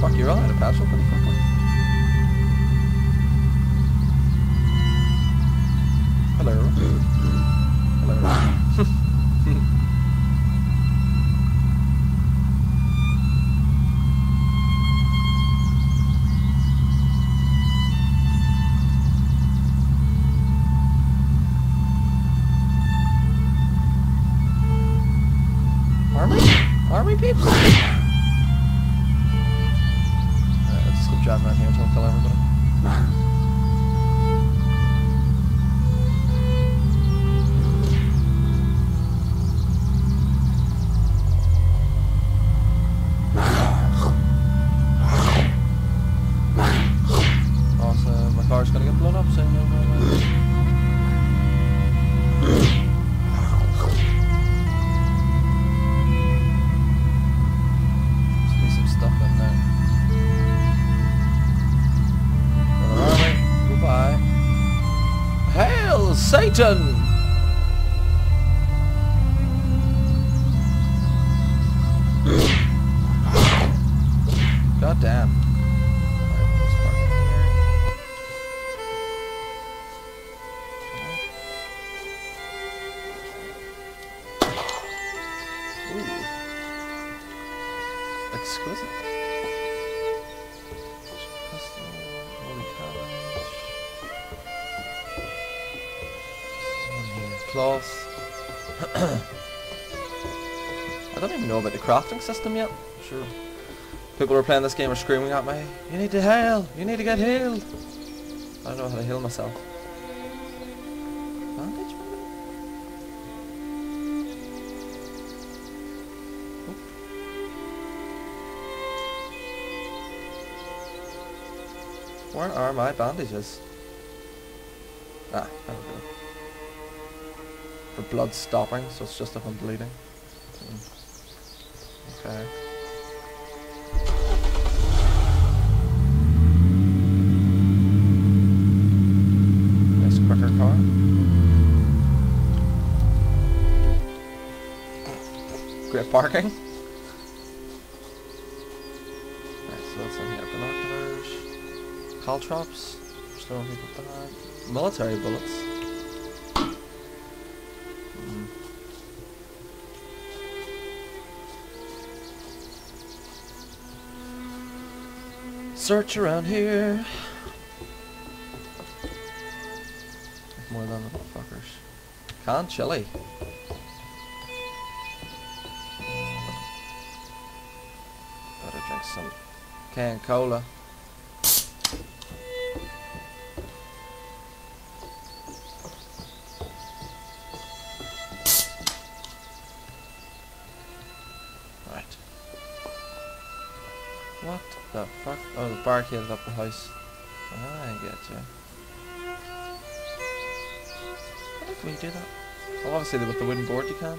Fuck, you're running out of petrol pretty quickly. Army people? Alright, let's go driving around here until I kill everybody. God damn. Exquisite. Cloth. I don't even know about the crafting system yet. Sure. People who are playing this game are screaming at me, You need to heal! You need to get healed! I don't know how to heal myself. Bandage? Where are my bandages? Ah, there we go. For blood stopping, so it's just if I'm bleeding. Okay. Nice quicker car. Great parking. Right, so that's in here. Binoculars. Caltrops. Still people back. Military bullets. Search around here. More than little fuckers. Can chili. Better drink some canned cola. The fuck? Oh, the barricade up the house. Ah, I get you. How can we do that? Well, obviously with the wooden board you can.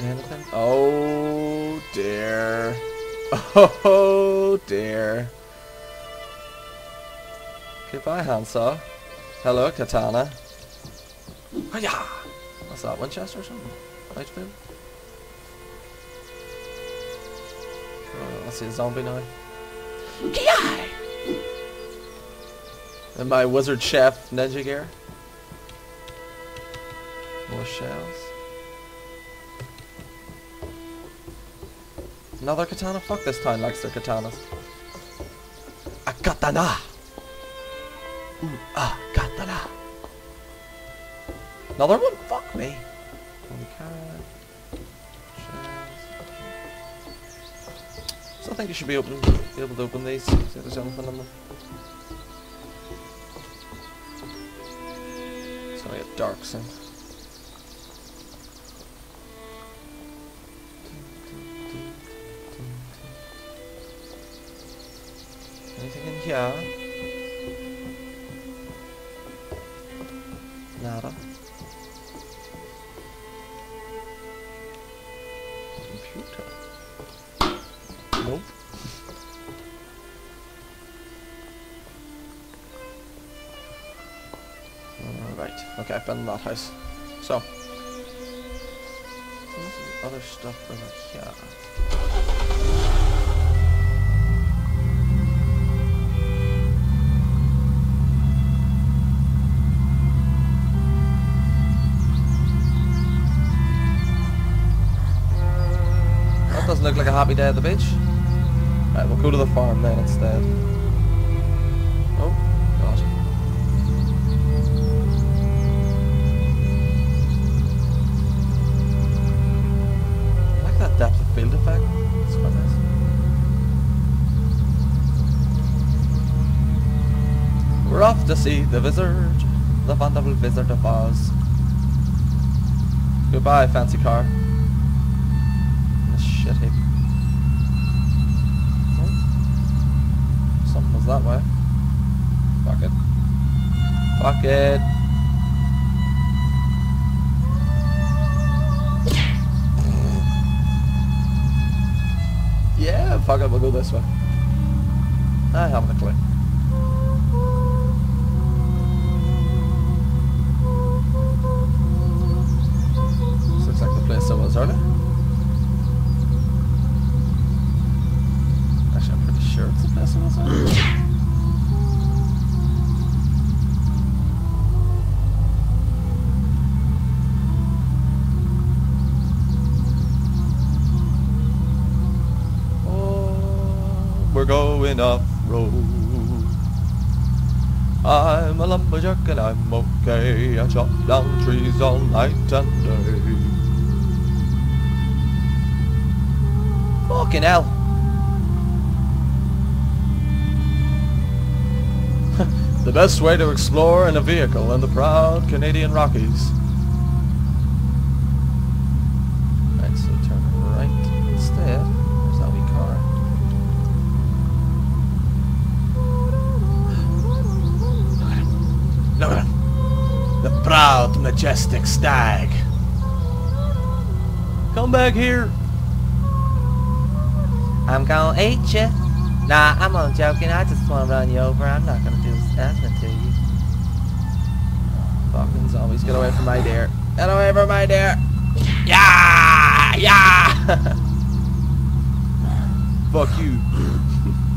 Anything? Oh dear. Oh dear. Goodbye, handsaw. Hello, katana. Hiya! What's that, Winchester or something? Lightfield? Oh, I see a zombie now. Ki-yi! And my wizard chef ninja gear. More shells. Another katana? Fuck this town likes their katanas. A katana! Ooh, ah, katana! Another one? Fuck me. So I think you should be open, be able to open these. See if there's anything in them. It's gonna get dark soon. Anything in here? Nope. Right. Okay, I've been in that house. So. Other stuff over here. Doesn't look like a happy day at the beach. Right, we'll go to the farm then instead. Oh, God. I like that depth of field effect. It's quite nice. We're off to see the wizard, the wonderful wizard of Oz. Goodbye, fancy car. Oh. Something was that way. Fuck it. Fuck it. Yeah, fuck it, we'll go this way. I haven't a clue. This looks like the place I was earlier. We're going off road. I'm a lumberjack and I'm okay. I chop down trees all night and day. Fucking hell. the best way to explore in a vehicle in the proud Canadian Rockies. Majestic stag. Come back here. I'm gonna eat you. Nah, I'm only joking. I just want to run you over. I'm not gonna do nothing to you. Fucking zombies, get away from my deer. Get away from my deer. Yeah! Yeah! Fuck you.